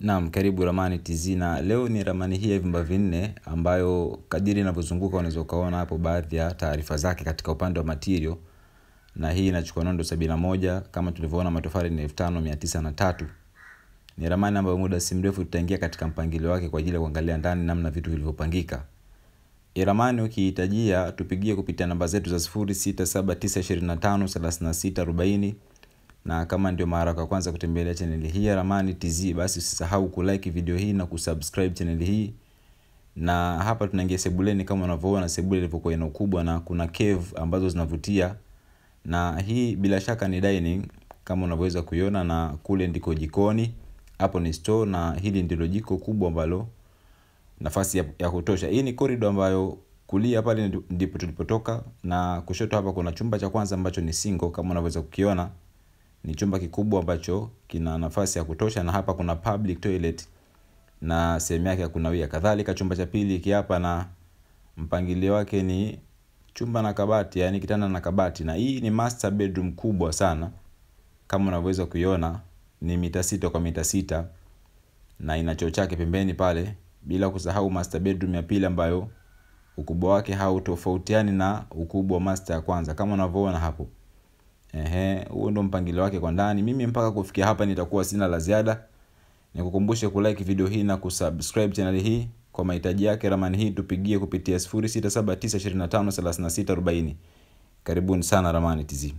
Naam, karibu ramani TZ na leo ni ramani hii ya vyumba vinne ambayo kadiri inavyozunguka unaweza ukaona hapo baadhi ya taarifa zake katika upande wa material na hii inachukua nondo sabini na moja kama tulivyoona matofali ni elfu tano mia tisa na tatu. Ni ramani ambayo muda si mrefu tutaingia katika mpangilio wake kwa ajili ya kuangalia ndani namna vitu vilivyopangika. Ramani ukihitajia tupigie kupitia namba zetu za 0679253640 na kama ndio mara kwa kwanza kutembelea chaneli hii ya Ramani TZ, basi usisahau kulike video hii na kusubscribe chaneli hii. Na hapa tunaingia sebuleni, kama unavyoona sebule ilivyokuwa ina ukubwa na kuna cave ambazo zinavutia, na hii bila shaka ni dining kama unavyoweza kuiona, na kule ndiko jikoni, hapo ni store, na hili ndilo jiko kubwa ambalo nafasi ya, ya kutosha. Hii ni corridor ambayo kulia pale ndipo tulipotoka, na kushoto hapa kuna chumba cha kwanza ambacho ni single kama unavyoweza kukiona ni chumba kikubwa ambacho kina nafasi ya kutosha, na hapa kuna public toilet na sehemu yake ya kunawia. Kadhalika chumba cha pili hiki hapa, na mpangilio wake ni chumba na kabati, yani kitanda na kabati, na hii ni master bedroom kubwa sana kama unavyoweza kuiona, ni mita sita kwa mita sita na ina choo chake pembeni pale, bila kusahau master bedroom ya pili ambayo ukubwa wake hautofautiani na ukubwa wa master ya kwanza kama unavyoona hapo. Ehe, huo ndo mpangilio wake kwa ndani. Mimi mpaka kufikia hapa nitakuwa sina la ziada. Nikukumbushe kulike video hii na kusubscribe channel hii kwa mahitaji yake. Ramani hii tupigie kupitia 0679253640. Karibuni sana Ramani TZ.